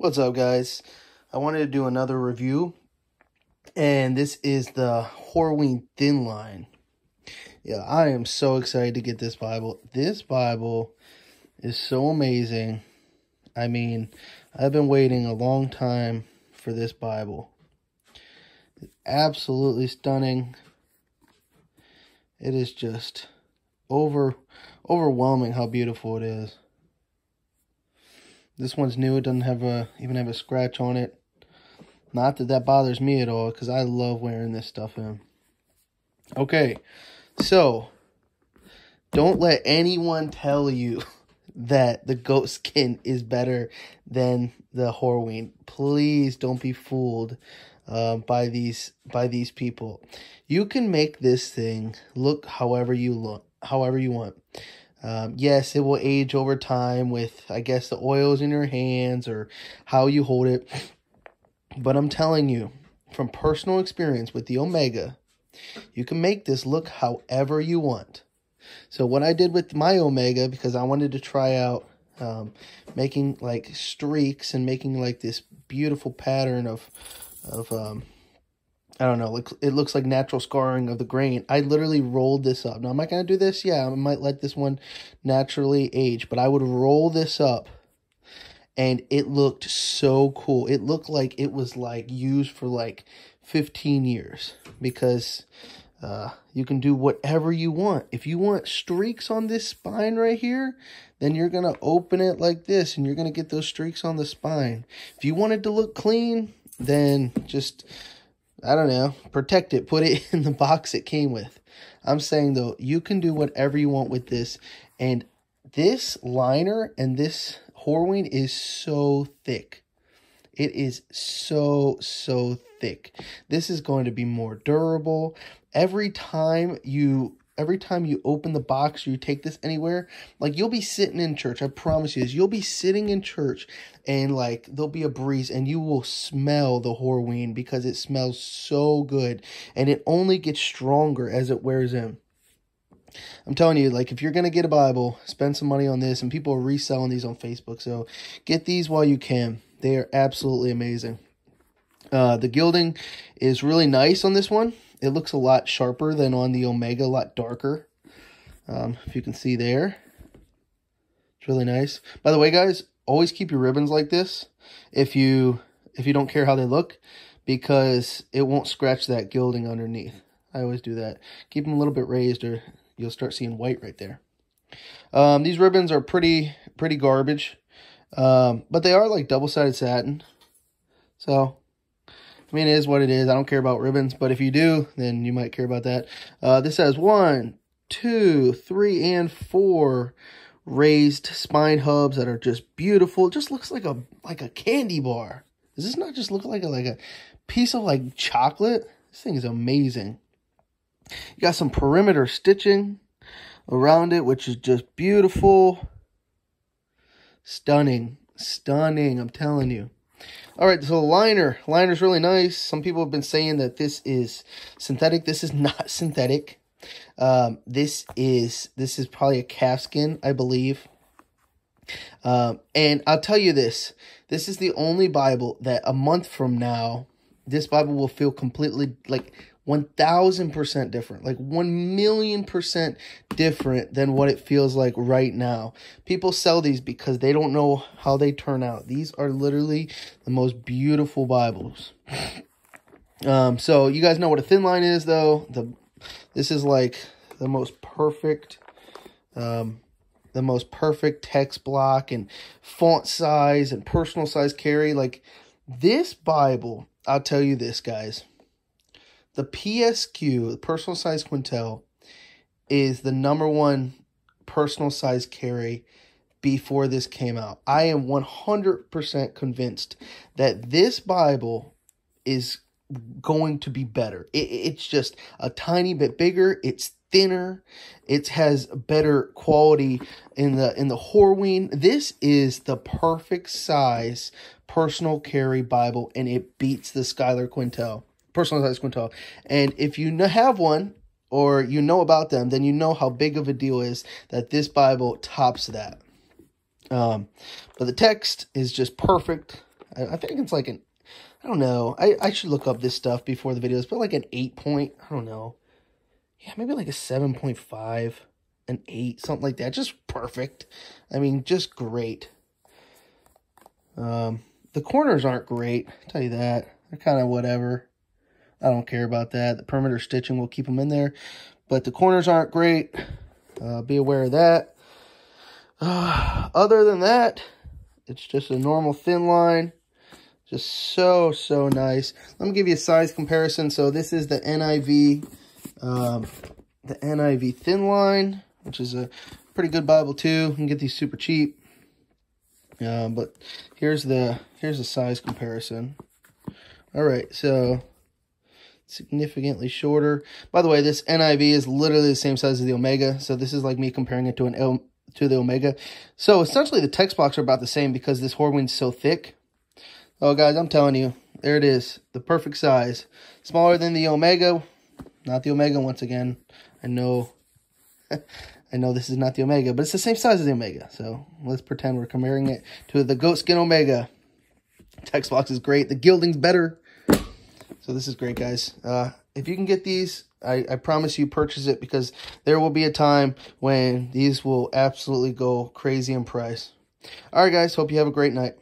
What's up, guys? I wanted to do another review, and this is the Horween Thinline. Yeah, I am so excited to get this Bible. This Bible is so amazing. I mean, I've been waiting a long time for this Bible. absolutely stunning. It is just over overwhelming how beautiful it is. This one's new. It doesn't have a even have a scratch on it. Not that that bothers me at all, because I love wearing this stuff in. Okay, so don't let anyone tell you that the goat skin is better than the Horween. Please don't be fooled uh, by these by these people. You can make this thing look however you look, however you want. Um, yes, it will age over time with, I guess, the oils in your hands or how you hold it. But I'm telling you, from personal experience with the Omega, you can make this look however you want. So what I did with my Omega, because I wanted to try out um, making like streaks and making like this beautiful pattern of of um, I don't know, it looks like natural scarring of the grain. I literally rolled this up. Now, am I going to do this? Yeah, I might let this one naturally age, but I would roll this up and it looked so cool. It looked like it was like used for like 15 years because uh, you can do whatever you want. If you want streaks on this spine right here, then you're going to open it like this and you're going to get those streaks on the spine. If you want it to look clean, then just I don't know, protect it, put it in the box it came with. I'm saying though, you can do whatever you want with this. And this liner and this Horween is so thick. It is so, so thick. This is going to be more durable. Every time you every time you open the box or you take this anywhere, like you'll be sitting in church. I promise you this. You'll be sitting in church and like there'll be a breeze and you will smell the Horween because it smells so good and it only gets stronger as it wears in. I'm telling you, like, if you're going to get a Bible, spend some money on this, and people are reselling these on Facebook. So get these while you can. They are absolutely amazing. Uh, the gilding is really nice on this one. It looks a lot sharper than on the Omega, a lot darker. Um, if you can see there. It's really nice. By the way, guys, always keep your ribbons like this if you if you don't care how they look because it won't scratch that gilding underneath. I always do that. Keep them a little bit raised or you'll start seeing white right there. Um, these ribbons are pretty pretty garbage, um, but they are like double-sided satin. So I mean, it is what it is. I don't care about ribbons, but if you do, then you might care about that. Uh, this has one, two, three, and four raised spine hubs that are just beautiful. It just looks like a like a candy bar. Does this not just look like a like a piece of like chocolate? This thing is amazing. You got some perimeter stitching around it, which is just beautiful. Stunning. Stunning, I'm telling you. All right, so the liner. Liner's really nice. Some people have been saying that this is synthetic. This is not synthetic. Um, this is this is probably a calfskin, I believe. Um, and I'll tell you this. This is the only Bible that a month from now, this Bible will feel completely like 1000% different, like 1 million percent different than what it feels like right now. People sell these because they don't know how they turn out. These are literally the most beautiful Bibles. Um, so you guys know what a thin line is though. The this is like the most perfect um, the most perfect text block and font size and personal size carry like this Bible, I'll tell you this guys the PSQ, the personal size Quentel, is the number one personal size carry before this came out. I am 100% convinced that this Bible is going to be better. It, it's just a tiny bit bigger. It's thinner. It has better quality in the in the Horween. This is the perfect size personal carry Bible, and it beats the Schuyler Quentel personalized Quentel. And if you have one or you know about them, then you know how big of a deal is that this Bible tops that. Um, but the text is just perfect. I, I think it's like an, I don't know. I, I should look up this stuff before the videos, but like an 8 point, I don't know. Yeah, maybe like a 7.5, an 8, something like that. Just perfect. I mean, just great. Um, the corners aren't great, I'll tell you that. They're kind of whatever. I don't care about that. The perimeter stitching will keep them in there. But the corners aren't great. Uh, be aware of that. Uh, other than that, it's just a normal thin line. Just so, so nice. Let me give you a size comparison. So this is the NIV, um, the NIV thin line, which is a pretty good Bible too. You can get these super cheap. Uh, but here's the here's the size comparison. All right, so significantly shorter. By the way, this NIV is literally the same size as the Omega, so this is like me comparing it to an L, to the Omega. So essentially the text blocks are about the same because this Horween's so thick. Oh, guys, I'm telling you, there it is, the perfect size. Smaller than the Omega, not the Omega once again. I know, I know this is not the Omega, but it's the same size as the Omega. So let's pretend we're comparing it to the Goatskin Omega. Text box is great. The gilding's better. So this is great, guys. Uh, if you can get these, I, I promise you purchase it because there will be a time when these will absolutely go crazy in price. All right, guys. Hope you have a great night.